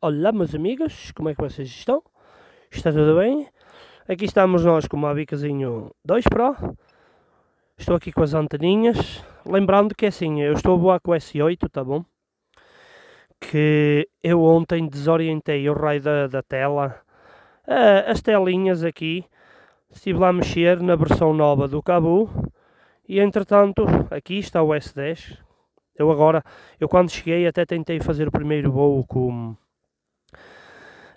Olá meus amigos, como é que vocês estão? Está tudo bem? Aqui estamos nós com o Mavicazinho 2 Pro. Estou aqui com as anteninhas. Lembrando que assim, eu estou a voar com o S8, tá bom? Que eu ontem desorientei o raio da, da tela. Uh, as telinhas aqui. Estive lá a mexer na versão nova do Cabu. E entretanto, aqui está o S10. Eu agora, eu quando cheguei até tentei fazer o primeiro voo com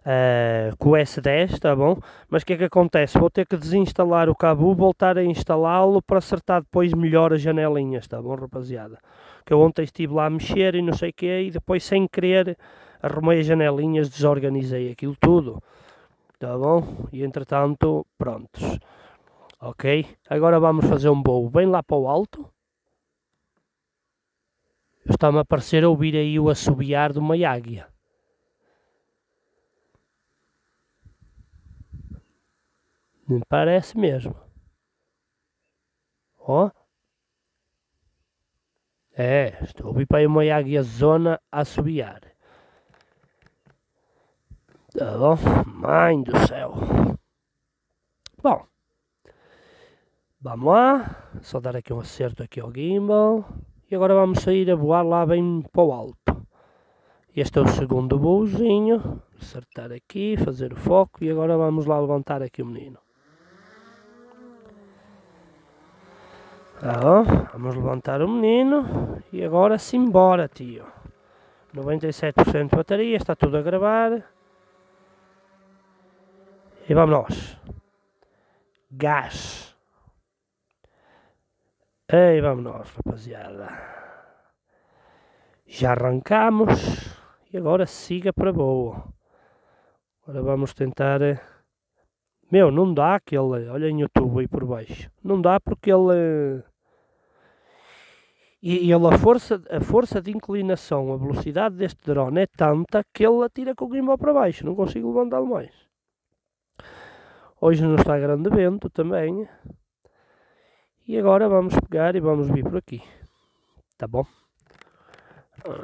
uh, com o S10, tá bom? Mas o que é que acontece? Vou ter que desinstalar o cabo, voltar a instalá-lo para acertar depois melhor as janelinhas, tá bom, rapaziada? Que eu ontem estive lá a mexer e não sei o que e depois sem querer arrumei as janelinhas, desorganizei aquilo tudo, tá bom? E entretanto, prontos. Ok? Agora vamos fazer um voo bem lá para o alto. Está-me a parecer ouvir aí o assobiar de uma águia. Me parece mesmo. Ó. É, estou a ouvir para aí uma águia zona a assobiar. Tá bom? Mãe do céu. Bom. Vamos lá. Só dar aqui um acerto aqui ao gimbal. E agora vamos sair a voar lá bem para o alto. Este é o segundo voozinho. Acertar aqui, fazer o foco. E agora vamos lá levantar aqui o menino. Tá vamos levantar o menino e agora simbora, tio. 97% de bateria, está tudo a gravar. E vamos nós. Gás. E vamos nós, rapaziada. Já arrancamos e agora siga para boa. Agora vamos tentar eh, meu, não dá aquele. Olha em YouTube aí por baixo. Não dá porque ele. E ele, a força, a força de inclinação, a velocidade deste drone é tanta que ele atira com o gimbal para baixo. Não consigo levantá-lo mais. Hoje não está grande vento também. E agora vamos pegar e vamos vir por aqui. Tá bom?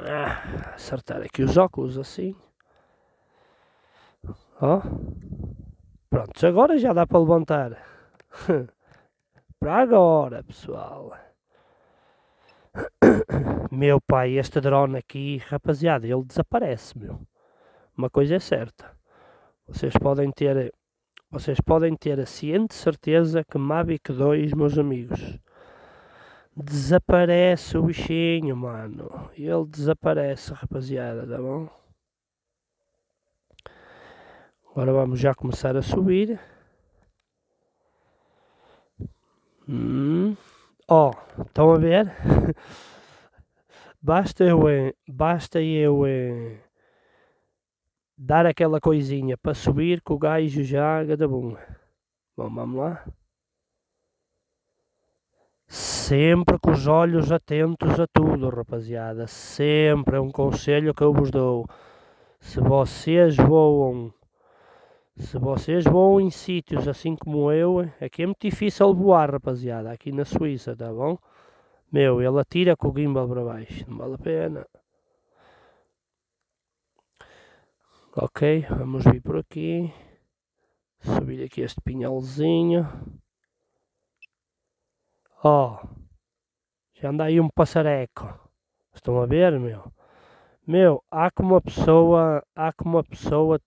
Ah, acertar aqui os óculos assim. Ó. Pronto, agora já dá para levantar. para agora, pessoal. Meu pai, este drone aqui, rapaziada, ele desaparece, meu. Uma coisa é certa. Vocês podem ter, vocês podem ter a ciente certeza que Mavic 2, meus amigos, desaparece o bichinho, mano. Ele desaparece, rapaziada, tá bom? Agora vamos já começar a subir. Hum. Ó, oh, estão a ver? basta eu, basta eu dar aquela coisinha para subir que o gajo já bom. Bom, vamos lá. Sempre com os olhos atentos a tudo, rapaziada. Sempre é um conselho que eu vos dou. Se vocês voam se vocês voam em sítios assim como eu, aqui é muito difícil voar, rapaziada, aqui na Suíça, tá bom? Meu, ele atira com o gimbal para baixo, não vale a pena. Ok, vamos vir por aqui. Subir aqui este pinhalzinho. Ó, oh, já anda aí um passareco. Estão a ver, meu? Meu, há como uma pessoa, há como uma pessoa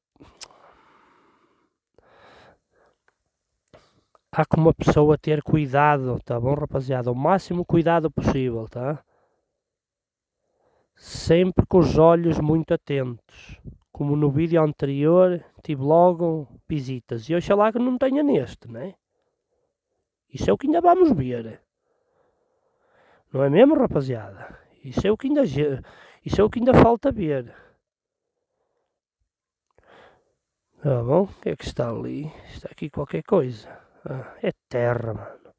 há como uma pessoa ter cuidado, tá bom, rapaziada? O máximo cuidado possível, tá? Sempre com os olhos muito atentos. Como no vídeo anterior, tive logo visitas. E oxalá que não tenha neste, né? Isso é o que ainda vamos ver. Não é mesmo, rapaziada? Isso é o que ainda, isso é o que ainda falta ver. Tá bom? O que é que está ali? Está aqui qualquer coisa. Ah, é terra, mano.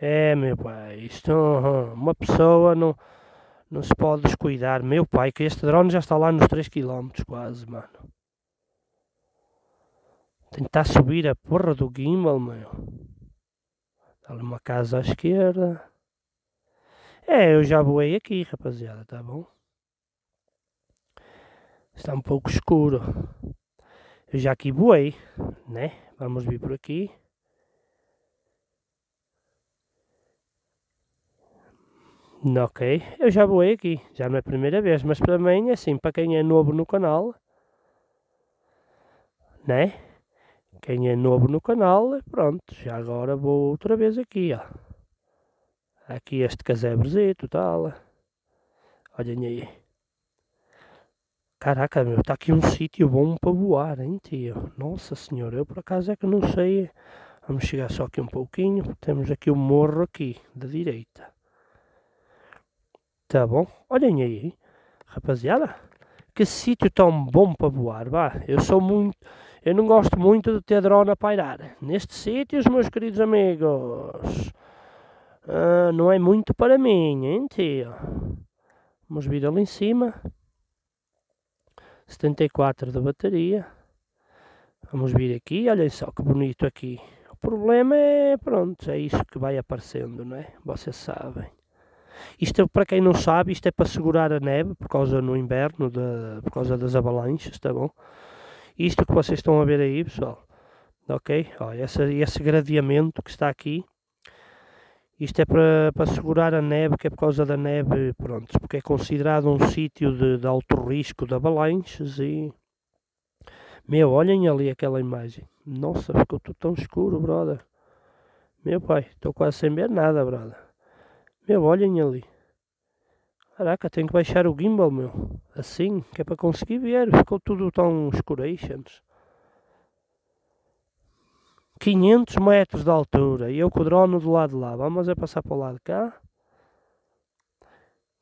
É, meu pai, isto, uma pessoa não, não se pode descuidar. Meu pai, que este drone já está lá nos 3 km quase, mano. Tentar subir a porra do gimbal, meu. Está ali uma casa à esquerda. É, eu já voei aqui, rapaziada, tá bom? Está um pouco escuro. Eu já aqui voei, né? Vamos vir por aqui. Ok, eu já voei aqui, já não é a primeira vez, mas para mim, assim, para quem é novo no canal, né? Quem é novo no canal, pronto, já agora vou outra vez aqui, ó. Aqui este casebrezito, tal. Olhem aí. Caraca, meu, está aqui um sítio bom para voar, hein, tio? Nossa senhora, eu por acaso é que não sei. Vamos chegar só aqui um pouquinho, temos aqui o morro aqui, da direita. Tá bom? Olhem aí, rapaziada. Que sítio tão bom para voar, vá. Eu sou muito... Eu não gosto muito de ter drone a pairar. Nestes sítios, meus queridos amigos, uh, não é muito para mim, hein, tio? Vamos vir ali em cima. 74 de bateria. Vamos vir aqui, olhem só que bonito aqui. O problema é, pronto, é isso que vai aparecendo, não é? Vocês sabem. Isto, é, para quem não sabe, isto é para segurar a neve, por causa no inverno, de, por causa das avalanches, tá bom? Isto que vocês estão a ver aí, pessoal, ok? Ó, esse, esse gradeamento que está aqui, isto é para, para segurar a neve, que é por causa da neve, pronto, porque é considerado um sítio de, de alto risco de avalanches e... Meu, olhem ali aquela imagem. Nossa, ficou tudo tão escuro, brother. Meu pai, estou quase sem ver nada, brother. Meu, olhem ali. Caraca, tenho que baixar o gimbal, meu. Assim, que é para conseguir ver. Ficou tudo tão escurations. 500 metros de altura. E eu com o drone do lado de lá. Vamos é passar para o lado de cá.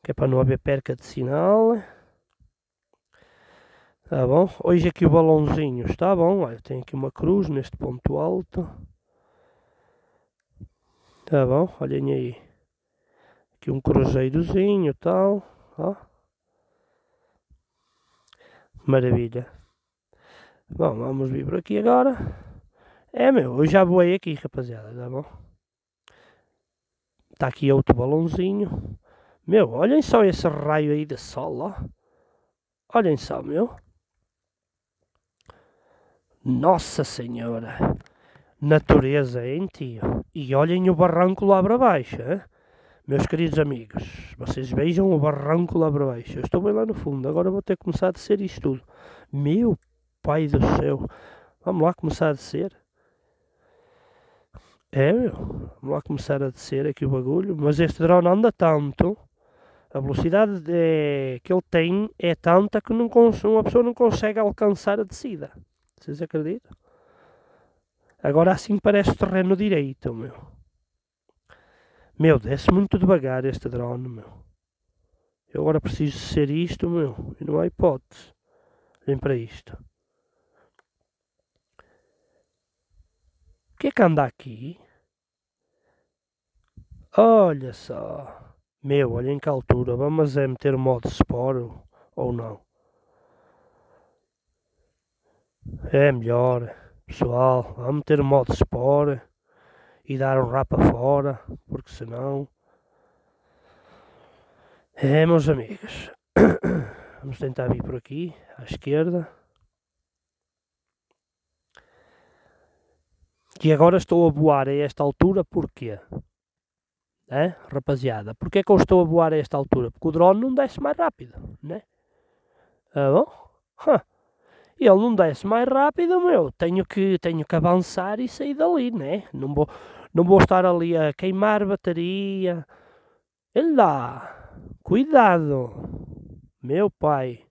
Que é para não haver perca de sinal. Tá bom? Hoje aqui o balãozinho está bom. Olha, tem aqui uma cruz neste ponto alto. Tá bom? Olhem aí. Aqui um cruzeirozinho tal. Ó. Maravilha. Bom, vamos vir por aqui agora. É meu, eu já voei aqui, rapaziada, tá bom? Está aqui outro balãozinho. Meu, olhem só esse raio aí de sol, ó. Olhem só, meu. Nossa Senhora. Natureza, hein, tio? E olhem o barranco lá para baixo, hein? Meus queridos amigos, vocês vejam o barranco lá para baixo. Eu estou bem lá no fundo, agora vou ter que começar a descer isto tudo. Meu pai do céu. Vamos lá começar a descer. É, meu. Vamos lá começar a descer aqui o bagulho. Mas este drone anda tanto. A velocidade de, que ele tem é tanta que não, uma pessoa não consegue alcançar a descida. Vocês acreditam? Agora assim parece terreno direito, meu. Meu, desce muito devagar este drone, meu. Eu agora preciso ser isto, meu. E não há hipótese. Vem para isto. O que é que anda aqui? Olha só. Meu, olha em que altura. Vamos é meter o modo Sport ou não? É melhor. Pessoal, vamos meter o modo Sport e dar um rapa fora, porque senão. É, meus amigos. Vamos tentar vir por aqui, à esquerda. E agora estou a voar a esta altura, porquê? É, rapaziada, porquê é que eu estou a voar a esta altura? Porque o drone não desce mais rápido, né? Ah, bom? Huh ele não desce mais rápido, meu, tenho que, tenho que avançar e sair dali, né? Não vou, não vou estar ali a queimar bateria. Lá, cuidado, meu pai.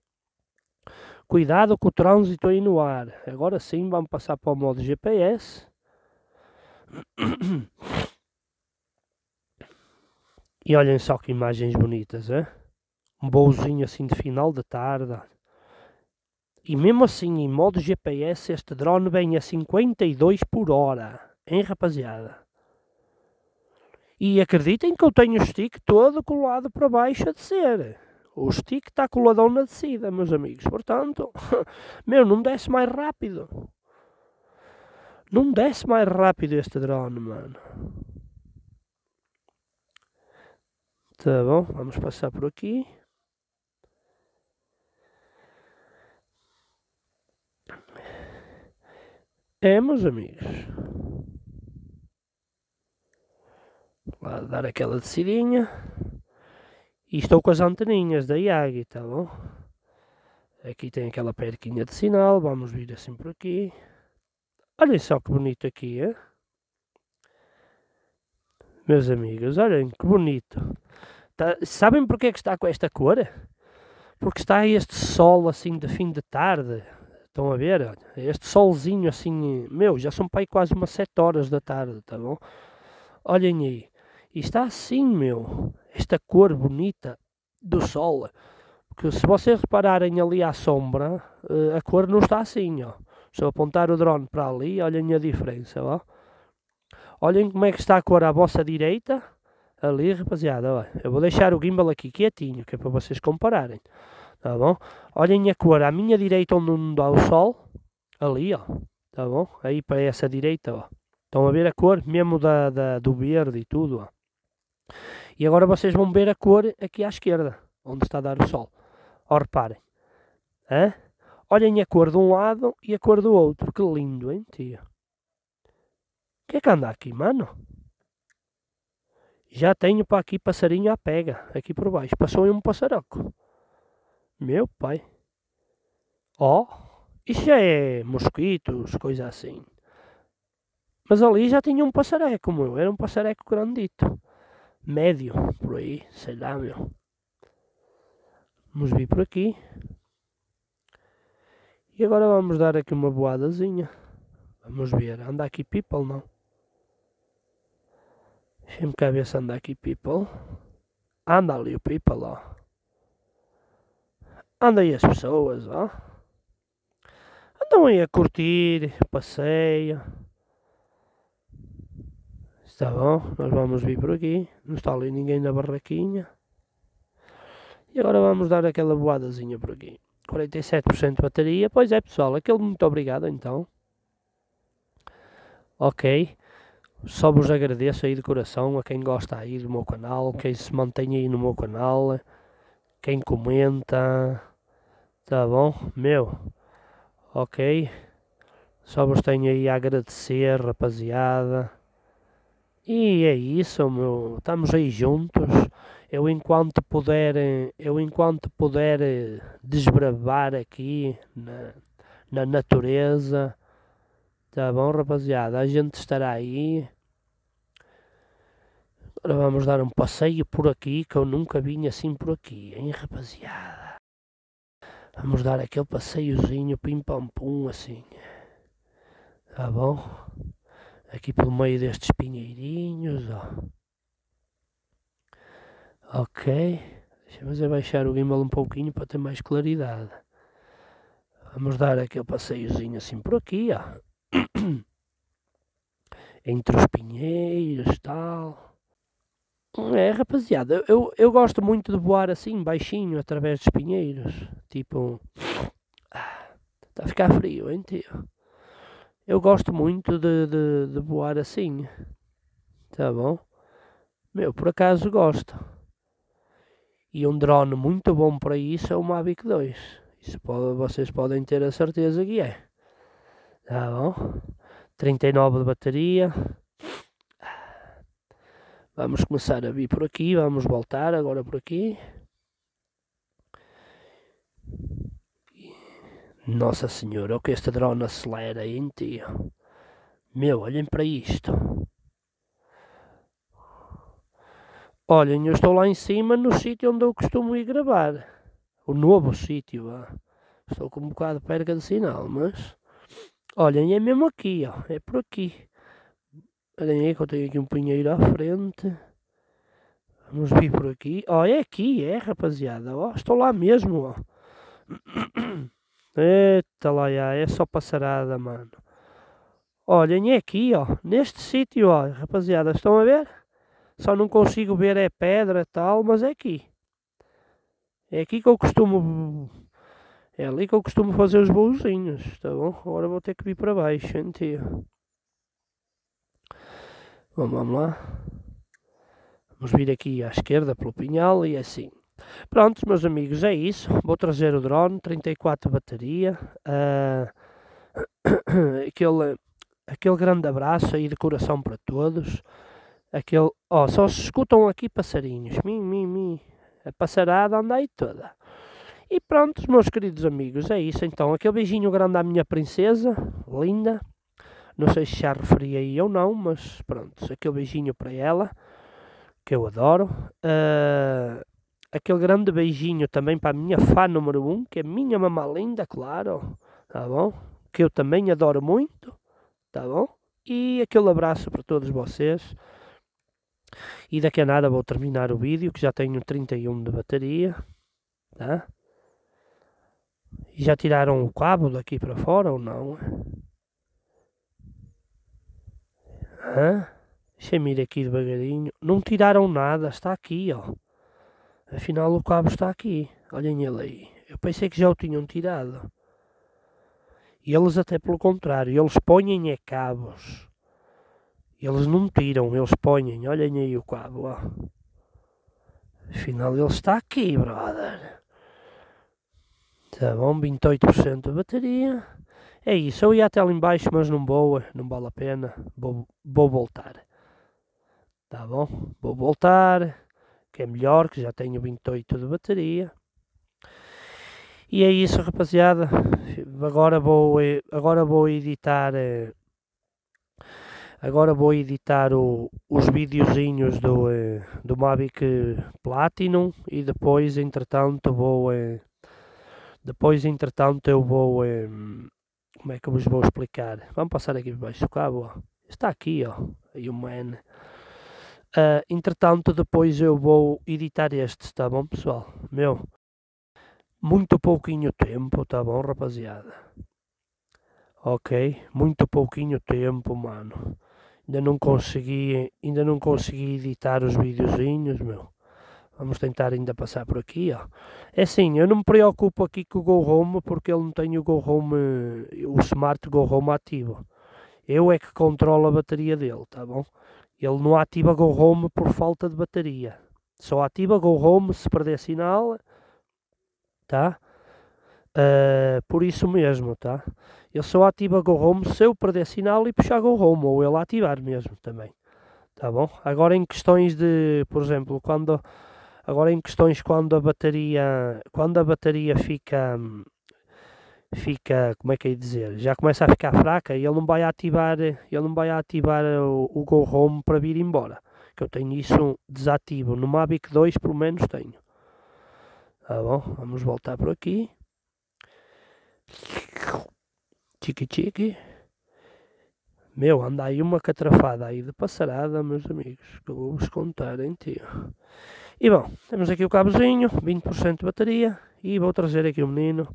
Cuidado com o trânsito aí no ar. Agora sim vamos passar para o modo GPS. E olhem só que imagens bonitas, é? Um bolzinho assim de final de tarde. E mesmo assim, em modo GPS, este drone vem a 52 por hora, hein rapaziada? E acreditem que eu tenho o stick todo colado para baixo a descer. O stick está coladão na descida, meus amigos. Portanto, meu, não desce mais rápido. Não desce mais rápido este drone, mano. Tá bom, vamos passar por aqui. É, meus amigos. Lá dar aquela descidinha. E estou com as anteninhas da Yagi, tá bom? Aqui tem aquela perquinha de sinal, vamos vir assim por aqui. Olhem só que bonito aqui, é? Meus amigos, olhem que bonito. Tá, sabem porque é que está com esta cor? Porque está este sol assim de fim de tarde. Estão a ver? Este solzinho assim, meu, já são para aí quase umas 7 horas da tarde, tá bom? Olhem aí. E está assim, meu, esta cor bonita do sol. Porque se vocês repararem ali à sombra, eh, a cor não está assim, ó. Se eu apontar o drone para ali, olhem a diferença, ó. Olhem como é que está a cor à vossa direita. Ali, rapaziada, ó. Eu vou deixar o gimbal aqui quietinho, que é para vocês compararem. Tá bom? Olhem a cor à minha direita onde não dá o sol. Ali, ó. Tá bom? Aí para essa direita, ó. Estão a ver a cor mesmo da, da, do verde e tudo, ó. E agora vocês vão ver a cor aqui à esquerda, onde está a dar o sol. Ó, reparem. Hã? Olhem a cor de um lado e a cor do outro. Que lindo, hein, tio? O que é que anda aqui, mano? Já tenho para aqui passarinho à pega, aqui por baixo. Passou um passaroco. Meu pai. Ó, oh, isso já é mosquitos, coisa assim. Mas ali já tinha um passareco, meu. Era um passareco grandito. Médio, por aí, sei lá, meu. Vamos vir por aqui. E agora vamos dar aqui uma boadazinha. Vamos ver. Anda aqui people, não? Deixa-me se anda aqui people. Anda ali o people, ó. Anda aí as pessoas, ó. Andam aí a curtir, passeio. Está bom, nós vamos vir por aqui. Não está ali ninguém na barraquinha. E agora vamos dar aquela boadazinha por aqui. 47% de bateria. Pois é, pessoal, aquele muito obrigado então. Ok. Só vos agradeço aí de coração a quem gosta aí do meu canal, quem se mantém aí no meu canal, quem comenta. Tá bom? Meu, ok. Só vos tenho aí a agradecer, rapaziada. E é isso, meu. Estamos aí juntos. Eu enquanto puder, eu enquanto puder desbravar aqui na, na natureza, tá bom, rapaziada? A gente estará aí. Agora vamos dar um passeio por aqui que eu nunca vim assim por aqui, hein, rapaziada? Vamos dar aquele passeiozinho pim pam pum assim. Tá bom? Aqui pelo meio destes pinheirinhos, ó. Ok. Deixa-me baixar o gimbal um pouquinho para ter mais claridade. Vamos dar aquele passeiozinho assim por aqui, ó. Entre os pinheiros tal. É, rapaziada, eu, eu gosto muito de voar assim, baixinho, através dos pinheiros. Tipo, está a ficar frio, hein, tio? Eu gosto muito de, de, de voar assim. Tá bom? Meu, por acaso gosto. E um drone muito bom para isso é o Mavic 2. Isso pode, vocês podem ter a certeza que é. Tá bom? 39 de bateria. Vamos começar a vir por aqui, vamos voltar agora por aqui. Nossa senhora, o que este drone acelera, hein, tio? Meu, olhem para isto. Olhem, eu estou lá em cima no sítio onde eu costumo ir gravar. O novo sítio, Estou com um bocado de perca de sinal, mas... Olhem, é mesmo aqui, ó. É por aqui. Olhem aí que eu tenho aqui um pinheiro à frente. Vamos vir por aqui. Ó, é aqui, é rapaziada. Ó, estou lá mesmo, ó. Eita lá, já, é só passarada, mano. Olhem, é aqui, ó. Neste sítio, ó, rapaziada. Estão a ver? Só não consigo ver é pedra tal, mas é aqui. É aqui que eu costumo... É ali que eu costumo fazer os bolzinhos, tá bom? Agora vou ter que vir para baixo, hein, tio? Vamos, vamos lá. Vamos vir aqui à esquerda pelo pinhal e assim. Prontos, meus amigos, é isso. Vou trazer o drone, 34 bateria. Uh, aquele, aquele grande abraço aí de coração para todos. Aquele, oh, só se escutam aqui passarinhos. Mim, mim, mim. A passarada anda aí toda. E pronto, meus queridos amigos, é isso então. Aquele beijinho grande à minha princesa, linda. Não sei se já referi aí ou não, mas pronto, aquele beijinho para ela, que eu adoro. Uh, aquele grande beijinho também para a minha fã número 1, um, que é minha mamã linda, claro, tá bom? Que eu também adoro muito, tá bom? E aquele abraço para todos vocês. E daqui a nada vou terminar o vídeo, que já tenho 31 de bateria, tá? E já tiraram o cabo daqui para fora ou não? Hã? Deixa-me ir aqui devagarinho. Não tiraram nada, está aqui, ó. Afinal o cabo está aqui. Olhem ele aí. Eu pensei que já o tinham tirado. E eles até pelo contrário, eles põem é cabos. Eles não tiram, eles põem. Olhem aí o cabo, ó. Afinal ele está aqui, brother. Tá bom, 28% de bateria. É isso, eu ia até lá embaixo, mas não vou, não vale a pena. Vou, vou voltar. Tá bom? Vou voltar, que é melhor, que já tenho 28 de bateria. E é isso, rapaziada. Agora vou, agora vou editar. Eh, agora vou editar o, os videozinhos do, eh, do Mavic Platinum e depois, entretanto, vou. Eh, depois, entretanto, eu vou. Como é que eu vos vou explicar? Vamos passar aqui por baixo do cabo. Está aqui, ó. Aí o man. Uh, entretanto, depois eu vou editar este, tá bom, pessoal? Meu, muito pouquinho tempo, tá bom, rapaziada? Ok? Muito pouquinho tempo, mano. Ainda não consegui, ainda não consegui editar os videozinhos, meu. Vamos tentar ainda passar por aqui, ó. É assim, eu não me preocupo aqui com o Go Home porque ele não tem o Go Home, o Smart Go Home ativo. Eu é que controlo a bateria dele, tá bom? Ele não ativa Go Home por falta de bateria. Só ativa Go Home se perder sinal, tá? Uh, por isso mesmo, tá? Ele só ativa Go Home se eu perder sinal e puxar Go Home, ou ele ativar mesmo também. Tá bom? Agora em questões de, por exemplo, quando agora em questões quando a bateria, quando a bateria fica fica, como é que é dizer, já começa a ficar fraca e ele não vai ativar, ele não vai ativar o, o Go Home para vir embora. Que eu tenho isso desativo. No Mavic 2 pelo menos tenho. Tá bom? Vamos voltar por aqui. Chiqui chiqui. Meu, anda aí uma catrafada aí de passarada, meus amigos, que eu vou-vos contar em tio. E bom, temos aqui o cabozinho, 20% de bateria, e vou trazer aqui o menino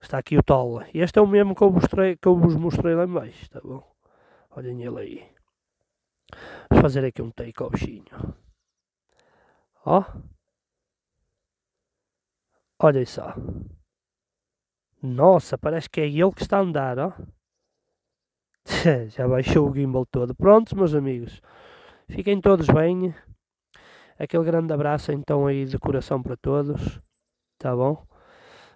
Está aqui o Tola. Este é o mesmo que eu, mostrei, que eu vos mostrei lá embaixo, tá bom? Olhem ele aí. Vamos fazer aqui um take ao bichinho. Ó. Olhem só. Nossa, parece que é ele que está a andar, ó. Já baixou o gimbal todo. Prontos, meus amigos. Fiquem todos bem. Aquele grande abraço então aí de coração para todos. Tá bom?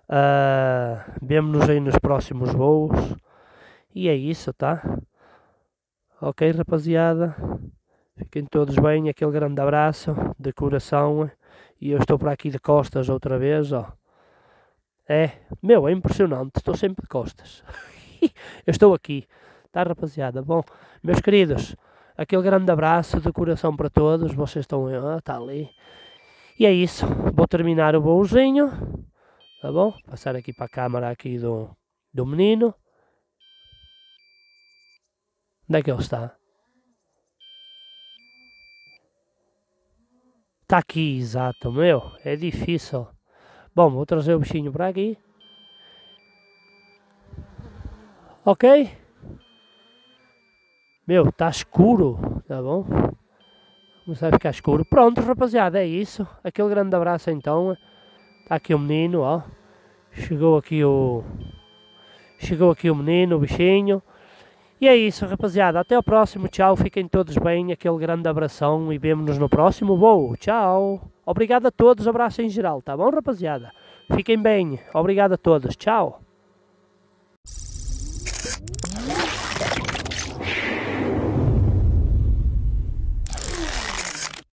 Uh, Vemo-nos aí nos próximos voos. E é isso, tá? Ok, rapaziada. Fiquem todos bem. Aquele grande abraço de coração. E eu estou por aqui de costas outra vez, ó. É, meu, é impressionante. Estou sempre de costas. eu estou aqui. Tá, rapaziada? Bom, meus queridos, aquele grande abraço de coração para todos. Vocês estão. Ah, tá ali. E é isso. Vou terminar o voozinho. Tá bom? Passar aqui para a câmara aqui do, do menino. Onde é que ele está? Está aqui, exato, meu. É difícil. Bom, vou trazer o bichinho para aqui. Ok? Meu, está escuro, tá bom? Começar a ficar escuro. Pronto, rapaziada, é isso. Aquele grande abraço então. Está aqui o menino, ó. Chegou aqui o. Chegou aqui o menino, o bichinho. E é isso, rapaziada. Até ao próximo. Tchau. Fiquem todos bem. Aquele grande abração e vemo-nos no próximo voo. Tchau. Obrigado a todos. Abraço em geral. Tá bom, rapaziada? Fiquem bem. Obrigado a todos. Tchau.